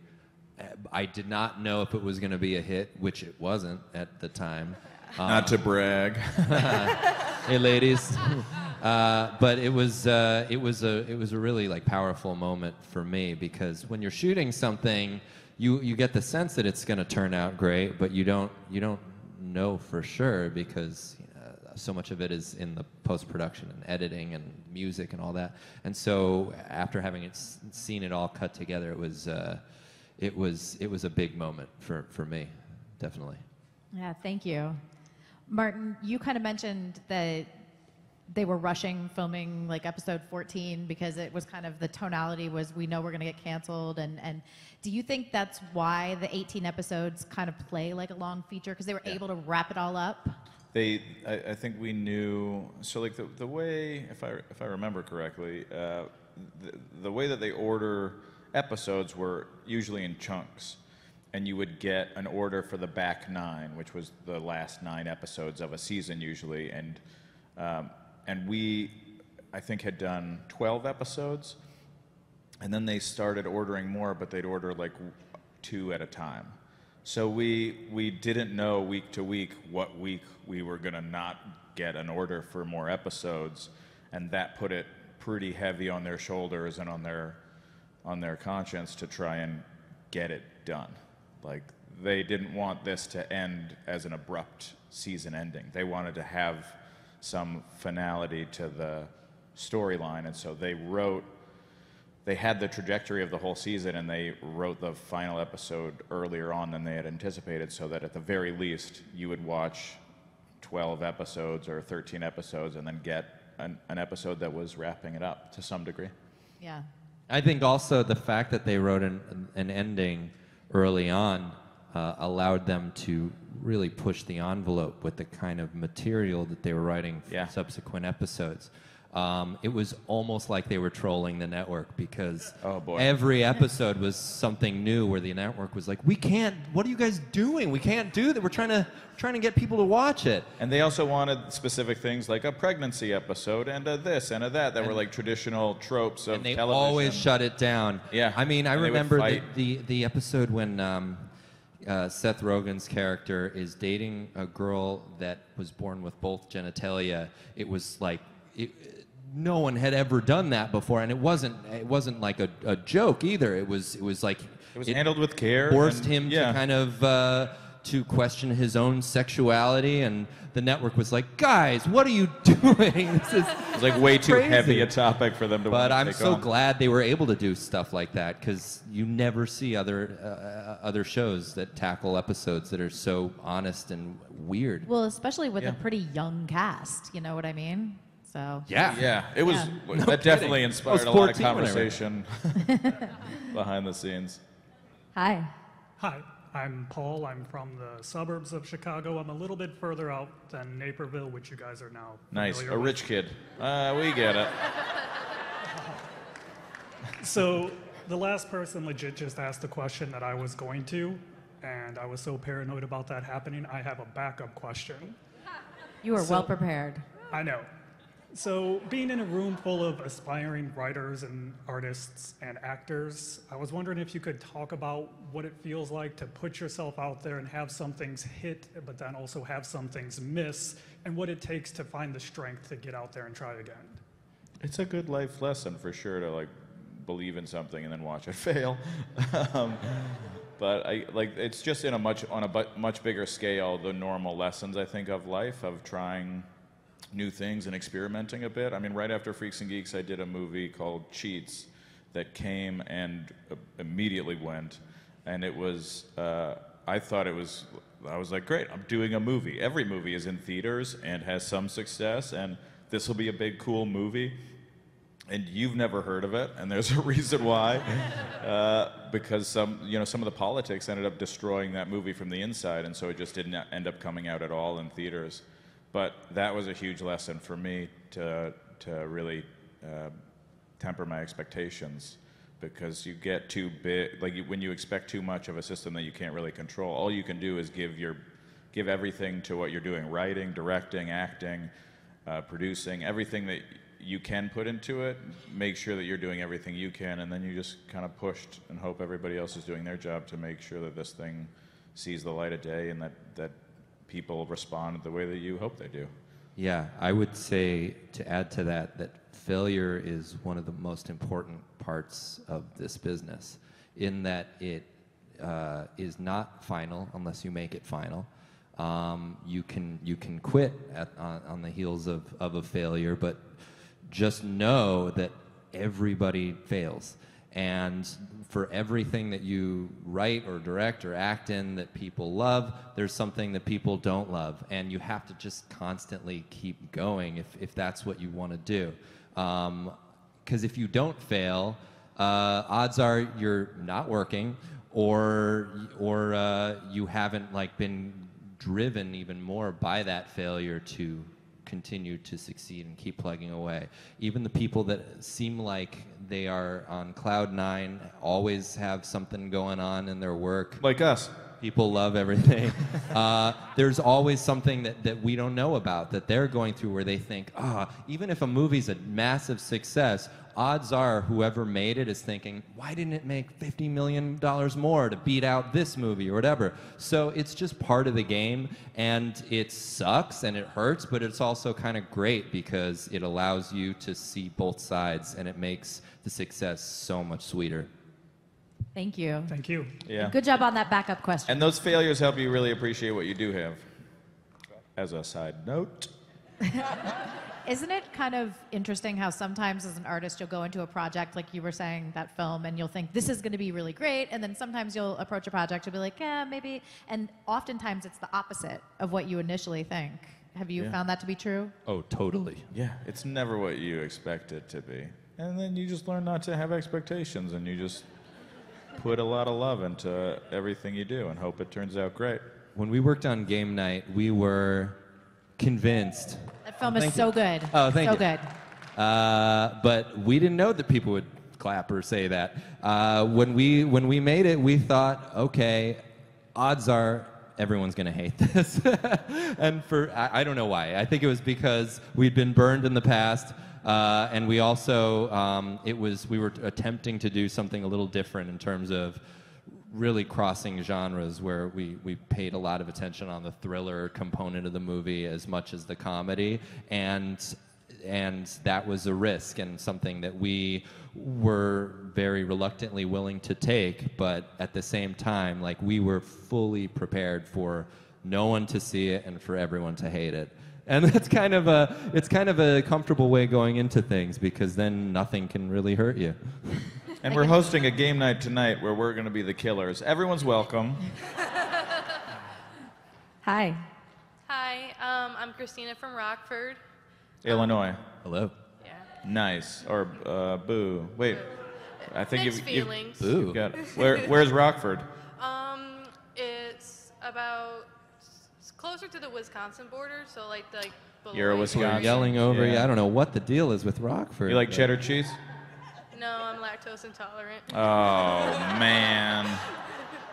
I did not know if it was going to be a hit, which it wasn't at the time. Not to brag. hey, ladies. Uh, but it was uh, it was a it was a really like powerful moment for me because when you're shooting something, you you get the sense that it's going to turn out great, but you don't you don't know for sure because uh, so much of it is in the post production and editing and music and all that. And so after having it seen it all cut together, it was uh, it was it was a big moment for for me, definitely. Yeah, thank you. Martin, you kind of mentioned that they were rushing filming like episode 14 because it was kind of the tonality was we know we're going to get canceled and and do you think that's why the 18 episodes kind of play like a long feature because they were able to wrap it all up? They, I, I think we knew. So like the, the way, if I if I remember correctly, uh, the, the way that they order episodes were usually in chunks, and you would get an order for the back nine, which was the last nine episodes of a season usually, and um, and we, I think, had done twelve episodes, and then they started ordering more, but they'd order like two at a time. So we we didn't know week to week what week we were gonna not get an order for more episodes, and that put it pretty heavy on their shoulders and on their on their conscience to try and get it done. Like they didn't want this to end as an abrupt season ending. They wanted to have some finality to the storyline, and so they wrote. They had the trajectory of the whole season, and they wrote the final episode earlier on than they had anticipated, so that at the very least you would watch 12 episodes or 13 episodes, and then get an, an episode that was wrapping it up to some degree. Yeah. I think also the fact that they wrote an, an ending early on uh, allowed them to really push the envelope with the kind of material that they were writing for subsequent episodes. Um, it was almost like they were trolling the network because every episode was something new where the network was like, "We can't. What are you guys doing? We can't do that. We're trying to trying to get people to watch it." And they also wanted specific things like a pregnancy episode and a this and a that that were like traditional tropes of and they television. always shut it down. Yeah. I mean, I And remember the, the the episode when um, uh, Seth Rogen's character is dating a girl that was born with both genitalia. It was like it, no one had ever done that before, and it wasn't it wasn't like a, a joke either. It was it was like It was handled with care Forced and- him yeah. to kind of. Uh, to question his own sexuality, and the network was like, "Guys, what are you doing? This is It's like way too crazy." heavy a topic for them to. But I'm take so on. glad they were able to do stuff like that because you never see other uh, other shows that tackle episodes that are so honest and weird. Well, especially with Yeah. a pretty young cast. You know what I mean? So. Yeah. Yeah, it was. Yeah. No that definitely kidding. I inspired a lot of 14 when I read it. conversation behind the scenes. Hi. Hi, I'm Paul. I'm from the suburbs of Chicago. I'm a little bit further out than Naperville, which you guys are now Nice, a with. rich kid. Uh, we get it. So the last person legit just asked the question that I was going to, and I was so paranoid about that happening, I have a backup question. You are So- well prepared. I know. So, being in a room full of aspiring writers and artists and actors, I was wondering if you could talk about what it feels like to put yourself out there and have some things hit, but then also have some things miss, and what it takes to find the strength to get out there and try again. It's a good life lesson for sure to like believe in something and then watch it fail. um, but I like it's just in a much on a much bigger scale the normal lessons I think of life of trying new things and experimenting a bit. I mean, right after Freaks and Geeks, I did a movie called Cheats that came and uh, immediately went, and it was. Uh, I thought it was. I was like, great, I'm doing a movie. Every movie is in theaters and has some success, and this will be a big, cool movie. And you've never heard of it, and there's a reason why, uh, because some, you know, some of the politics ended up destroying that movie from the inside, and so it just didn't end up coming out at all in theaters. But that was a huge lesson for me to to really uh, temper my expectations, because you get too big, like you, when you expect too much of a system that you can't really control. All you can do is give your give everything to what you're doing, writing, directing, acting, uh, producing, everything that you can put into it. Make sure that you're doing everything you can, and then you just kind of pushed and hope everybody else is doing their job to make sure that this thing sees the light of day and that that people respond the way that you hope they do. Yeah, I would say to add to that that failure is one of the most important parts of this business, in that it uh, is not final unless you make it final. Um, you can you can quit at, on, on the heels of, of a failure, but just know that everybody fails. And for everything that you write or direct or act in that people love, there's something that people don't love. And you have to just constantly keep going if, if that's what you want to do. Because if you don't fail, uh, odds are you're not working or, or uh, you haven't like been driven even more by that failure to continue to succeed and keep plugging away. Even the people that seem like they are on cloud nine always have something going on in their work. Like us. People love everything. uh, there's always something that, that we don't know about that they're going through where they think, ah, even if a movie's a massive success, odds are whoever made it is thinking, why didn't it make $50 million more to beat out this movie or whatever? So it's just part of the game, and it sucks and it hurts, but it's also kind of great because it allows you to see both sides and it makes the success so much sweeter. Thank you. Thank you. Yeah. Good job on that backup question. And those failures help you really appreciate what you do have. As a side note. Isn't it kind of interesting how sometimes as an artist you'll go into a project like you were saying that film and you'll think this is going to be really great and then sometimes you'll approach a project and be like yeah maybe and oftentimes it's the opposite of what you initially think. Have you Yeah. found that to be true? Oh, totally. Yeah, it's never what you expect it to be. And then you just learn not to have expectations and you just put a lot of love into everything you do and hope it turns out great. When we worked on game night, we were convinced. That film is Thank so you. good. Oh, thank so you. good. Uh, but we didn't know that people would clap or say that. Uh, when we when we made it, we thought, okay, odds are everyone's going to hate this. and for I, I don't know why. I think it was because we'd been burned in the past. Uh, and we also um, it was we were attempting to do something a little different in terms of really crossing genres where we, we paid a lot of attention on the thriller component of the movie as much as the comedy. And and that was a risk and something that we were very reluctantly willing to take. But at the same time like we were fully prepared for no one to see it and for everyone to hate it and that's kind of a it's kind of a comfortable way going into things because then nothing can really hurt you And we're hosting a game night tonight where we're going to be the killers. Everyone's welcome. Hi. Hi, um, I'm Christina from Rockford. Illinois. Hello. Yeah. Nice. Or uh, boo. Wait. I think Mixed you've, you've, feelings. you've got. Where, where's Rockford? Um, it's about it's closer to the Wisconsin border, so like like. below You're a your- Wisconsin. yelling over you. I don't know what the deal is with Rockford. You like but- cheddar cheese? No, I'm lactose intolerant. Oh man.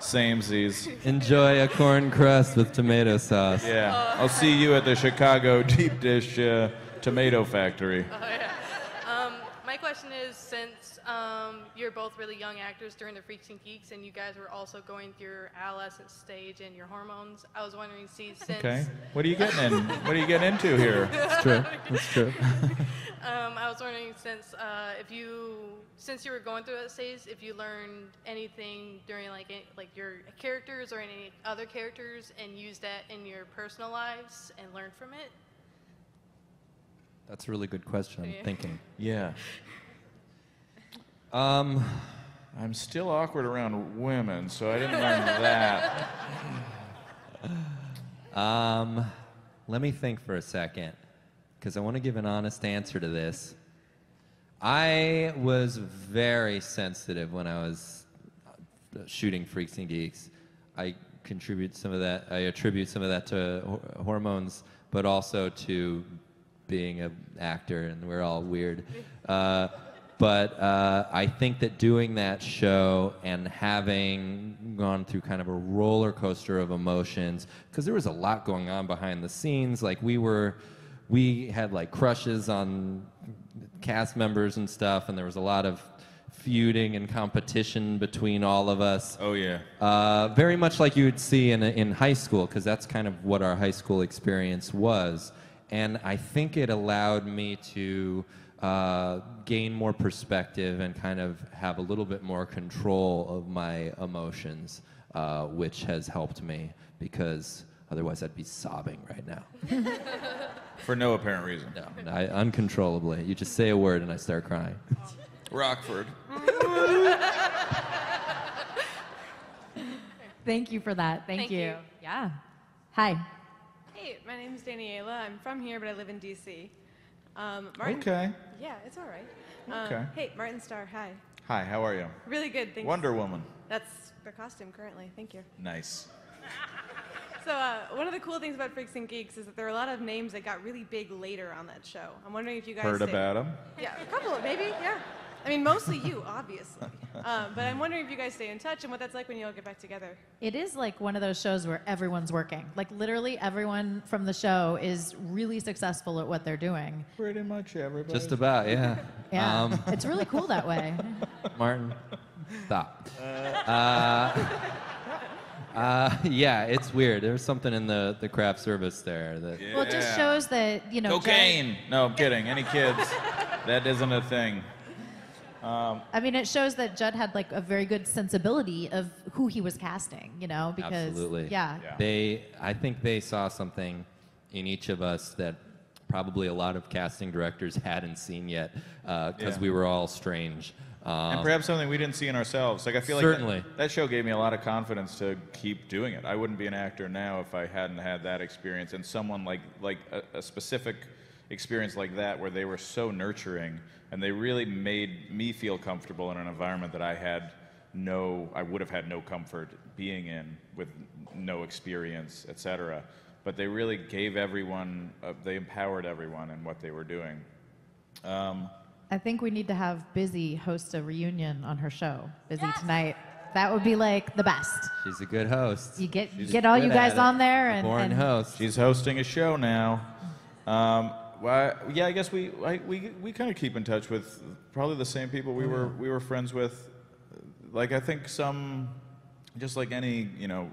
Samesies. Enjoy a corn crust with tomato sauce. Yeah. I'll see you at the Chicago deep dish uh, tomato factory. Oh yeah. Um, my question is, since um, you're both really young actors during the Freaks and Geeks, and you guys were also going through your adolescent stage and your hormones, I was wondering, see, since Okay. What are you getting in? What are you getting into here? That's true. That's true. um, I was wondering, since uh, if you, since you were going through that stage, if you learned anything during like any, like your characters or any other characters, and used that in your personal lives and learned from it. That's a really good question. I'm Yeah. thinking. Yeah. Um, I'm still awkward around women, so I didn't learn that. Um, let me think for a second, because I want to give an honest answer to this. I was very sensitive when I was uh, shooting Freaks and Geeks. I contribute some of that. I attribute some of that to hor- hormones, but also to being an actor, and we're all weird. Uh, but uh, I think that doing that show and having gone through kind of a roller coaster of emotions, because there was a lot going on behind the scenes. Like we were, we had like crushes on cast members and stuff, and there was a lot of feuding and competition between all of us. Oh yeah. Uh, very much like you would see in, in high school, because that's kind of what our high school experience was. And I think it allowed me to uh, gain more perspective and kind of have a little bit more control of my emotions, uh, which has helped me because otherwise I'd be sobbing right now. For no apparent reason. No, I, uncontrollably. You just say a word and I start crying. Rockford. Thank you for that. Thank, Thank you. you. Yeah. Hi. Hey, my name is Daniela. I'm from here, but I live in DC. Um, Martin, Okay. Yeah, it's all right. Um, Okay. Hey, Martin Starr. Hi. Hi, how are you? Really good. Thanks. Wonder Woman. That's their costume currently. Thank you. Nice. So uh, one of the cool things about Freaks and Geeks is that there are a lot of names that got really big later on that show. I'm wondering if you guys Heard about them. Yeah, a couple, maybe. Yeah. I mean, mostly you, obviously. Um, but I'm wondering if you guys stay in touch and what that's like when you all get back together. It is like one of those shows where everyone's working. Like literally everyone from the show is really successful at what they're doing. Pretty much everybody. Just about, yeah. Yeah. Um, it's really cool that way. Martin, stop. Uh, uh, yeah, it's weird. There's something in the, the craft service there that. Well, it just shows that, you know, Jen- Cocaine. No, I'm kidding. Any kids? that isn't a thing. Um, I mean, it shows that Judd had like a very good sensibility of who he was casting, you know, because Absolutely. yeah. They, I think they saw something in each of us that probably a lot of casting directors hadn't seen yet because Yeah. we were all strange. Um, and perhaps something we didn't see in ourselves. Like I feel like that- Certainly. that, show gave me a lot of confidence to keep doing it. I wouldn't be an actor now if I hadn't had that experience and someone like like a, a specific experience like that where they were so nurturing and they really made me feel comfortable in an environment that I had no I would have had no comfort being in with no experience, etc. But they really gave everyone uh, they empowered everyone in what they were doing. Um, I think we need to have Busy host a reunion on her show, Busy tonight. That would be like the best. She's a good host. You get She's get all you guys on there and, Born and host. She's hosting a show now. Um, well, yeah, I guess we I, we we kind of keep in touch with probably the same people we were we were friends with. Like I think some, just like any you know,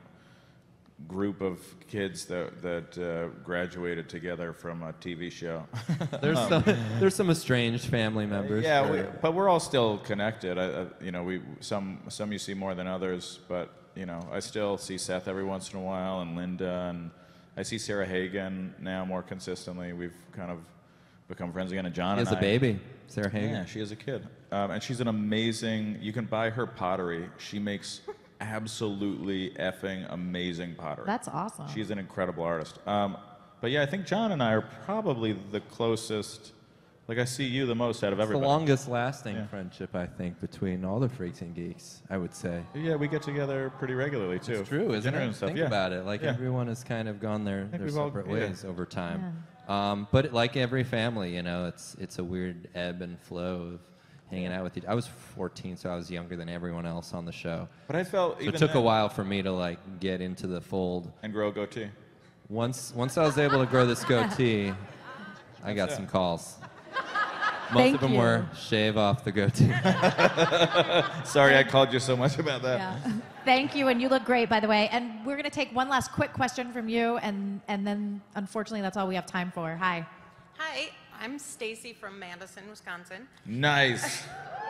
group of kids that that uh, graduated together from a TV show. There's Um, some, there's some estranged family members. Yeah, we, but we're all still connected. I, I, you know, we some some you see more than others, but you know, I still see Seth every once in a while, and Linda, and I see Sarah Hagan now more consistently. We've kind of become friends again. And John She has and a I- baby, Sarah Hagan. Yeah, she has a kid, um, and she's an amazing. You can buy her pottery. She makes absolutely effing amazing pottery. That's awesome. She's an incredible artist. Um, but yeah, I think John and I are probably the closest. Like I see you the most out of It's the everybody. longest lasting Yeah. friendship, I think, between all the freaks and geeks, I would say. Yeah, we get together pretty regularly too. It's true, isn't Dinner it? and stuff. Think yeah. about it. Like Yeah. everyone has kind of gone their, their we've all- separate yeah. ways over time. Um, but like every family, you know, it's it's a weird ebb and flow of hanging out with you. I was 14, so I was younger than everyone else on the show. But I felt so even it took a then- while for me to like get into the fold and grow a goatee. Once once I was able to grow this goatee, I got That's some calls. Most Thank of them you. were shave off the goatee. Sorry, I called you so much about that. Yeah. Thank you, and you look great, by the way. And we're going to take one last quick question from you, and, and then unfortunately, that's all we have time for. Hi. Hi, I'm Stacy from Madison, Wisconsin. Nice.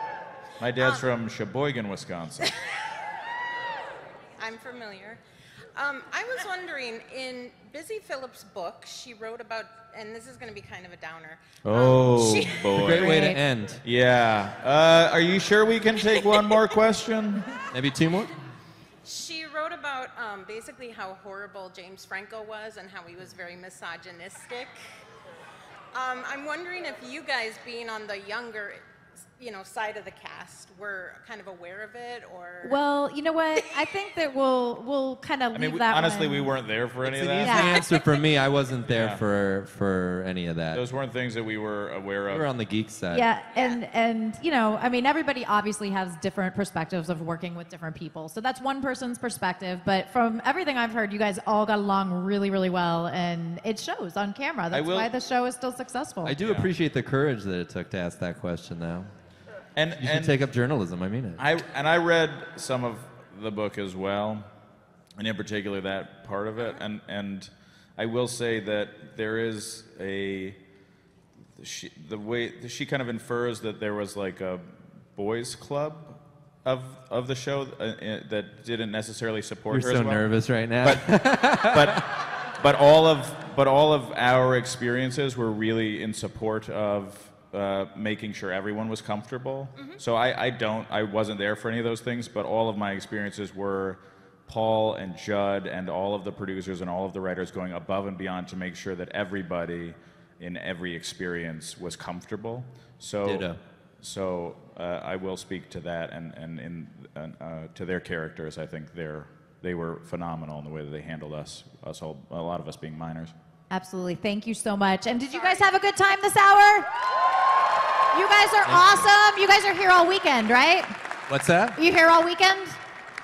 My dad's um, from Sheboygan, Wisconsin. I'm familiar. Um, I was wondering, in Busy Phillips' book, she wrote about, and this is going to be kind of a downer. Oh she- boy! Great way to end. Yeah. Uh, are you sure we can take one more question? Maybe two more. She wrote about um, basically how horrible James Franco was and how he was very misogynistic. Um, I'm wondering if you guys, being on the younger, you know, side of the cast, were kind of aware of it, or Well, you know what? I think that we'll we'll kind of I leave mean, we, that. honestly, one. we weren't there for any It's of an that. easy answer for me. I wasn't there Yeah. for for any of that. Those weren't things that we were aware of. we of. were on the geek side. Yeah, and and you know, I mean, everybody obviously has different perspectives of working with different people. So that's one person's perspective. But from everything I've heard, you guys all got along really, really well, and it shows on camera. That's will- why the show is still successful. I do appreciate the courage that it took to ask that question, though. And you should and- take up journalism. I mean it. I and I read some of the book as well, and in particular that part of it. And and I will say that there is a she, the way she kind of infers that there was like a boys' club of of the show uh, uh, that didn't necessarily support You're her. so as well. nervous right now. But but but all of but all of our experiences were really in support of uh, making sure everyone was comfortable. So I, I don't I wasn't there for any of those things, but all of my experiences were Paul and Judd and all of the producers and all of the writers going above and beyond to make sure that everybody in every experience was comfortable. So Ditto. so uh, I will speak to that and and in and, uh, to their characters. I think they're they were phenomenal in the way that they handled us. Us all, a lot of us being minors. Absolutely. Thank you so much. And did you guys have a good time this hour? You guys are awesome. You guys are here all weekend, right? What's that? You here all weekend?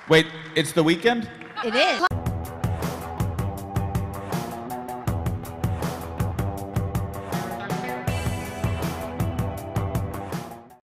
Wait, it's the weekend. It is.